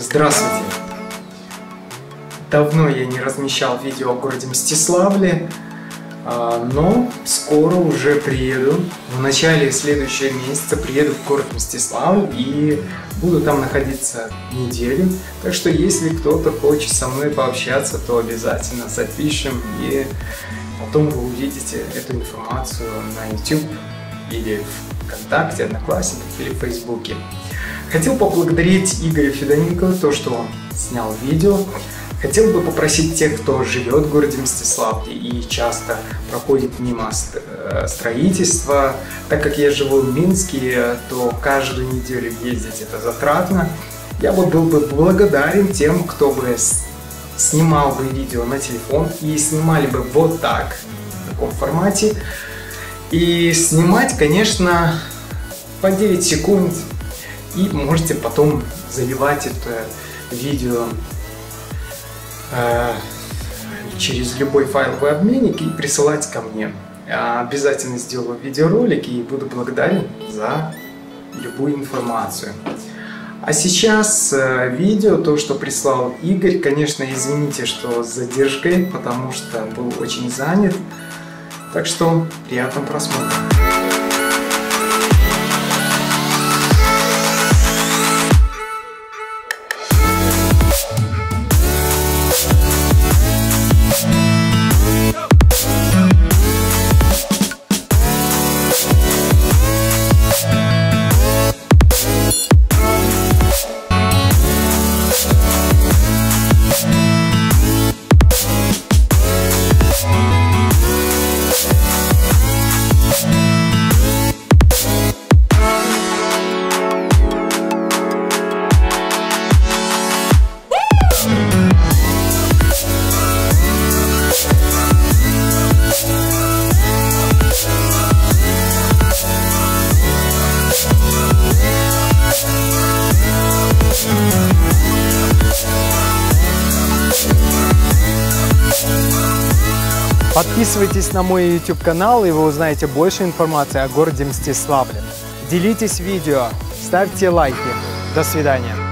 Здравствуйте! Давно я не размещал видео о городе Мстиславле, а, но скоро уже приеду. В начале следующего месяца приеду в город Мстиславль и буду там находиться неделю. Так что если кто-то хочет со мной пообщаться, то обязательно запишем и потом вы увидите эту информацию на YouTube или ВКонтакте, Одноклассниках или Фейсбуке. Хотел поблагодарить Игоря Федоненко то, что он снял видео. Хотел бы попросить тех, кто живет в городе Мстиславле и часто проходит мимо э, строительства, так как я живу в Минске, то каждую неделю ездить это затратно. Я бы был бы благодарен тем, кто бы снимал бы видео на телефон и снимали бы вот так, в таком формате. И снимать, конечно, по 9 секунд и можете потом заливать это видео э, через любой файловый обменник и присылать ко мне. Я обязательно сделаю видеоролик и буду благодарен за любую информацию. А сейчас э, видео, то, что прислал Игорь, конечно, извините, что с задержкой, потому что был очень занят. Так что приятного просмотра. Подписывайтесь на мой YouTube канал, и вы узнаете больше информации о городе Мстиславле. Делитесь видео, ставьте лайки. До свидания.